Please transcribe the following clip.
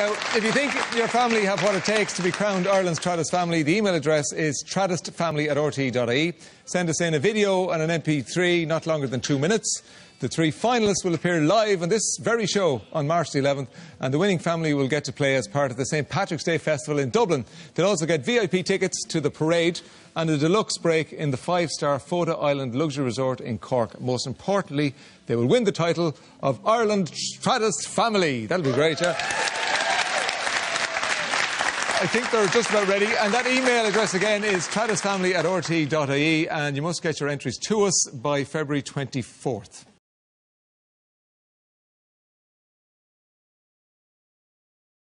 Now, if you think your family have what it takes to be crowned Ireland's Traddest family, the email address is traddestfamily at. Send us in a video and an MP3, not longer than two minutes. The three finalists will appear live on this very show on March the 11th, and the winning family will get to play as part of the St Patrick's Day Festival in Dublin. They'll also get VIP tickets to the parade and a deluxe break in the five-star Fota Island Luxury Resort in Cork. Most importantly, they will win the title of Ireland's Traddest Family. That'll be great, yeah? I think they're just about ready. And that email address again is traddestfamily at rte.ie, and you must get your entries to us by February 24th.